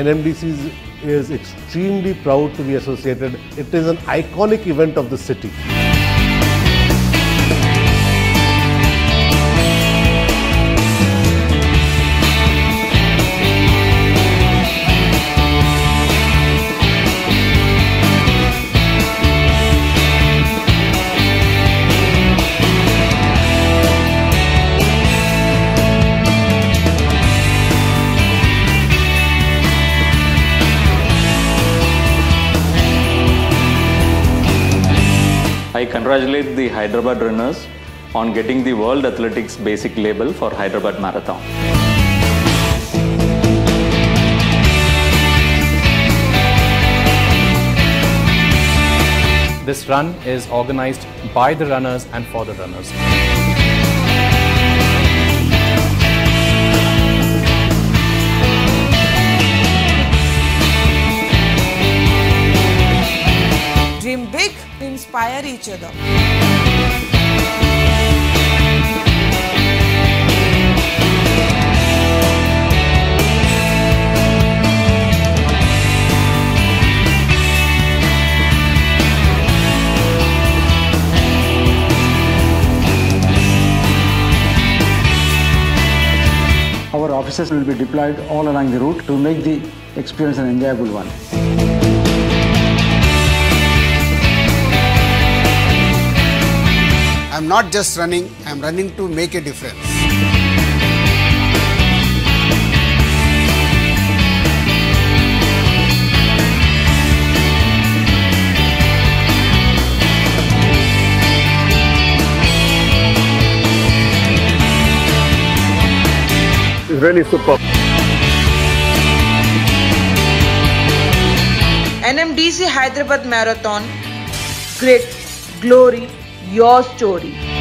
NMDC is, extremely proud to be associated. It is an iconic event of the city. I congratulate the Hyderabad runners on getting the World Athletics Basic label for Hyderabad Marathon. This run is organized by the runners and for the runners. Inspire each other. Our officers will be deployed all along the route to make the experience an enjoyable one. Not just running, I'm running to make a difference. It's really superb. NMDC Hyderabad Marathon. Grit, glory, your story.